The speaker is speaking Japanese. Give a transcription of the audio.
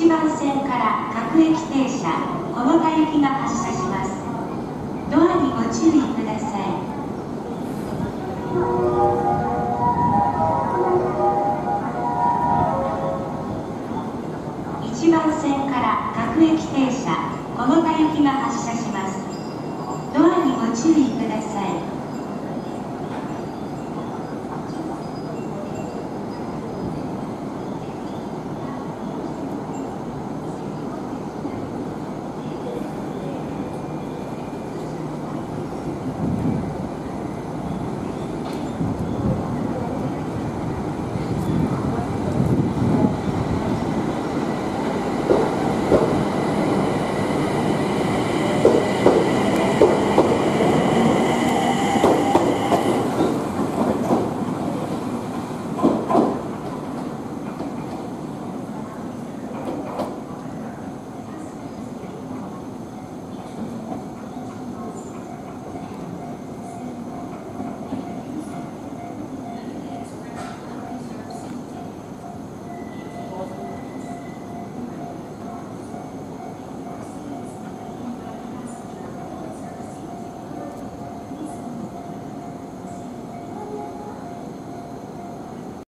1番線から各駅停車小野田行きが発車します。ドアにご注意ください。1番線から各駅停車小野田行きが発車します。ドアにご注意ください。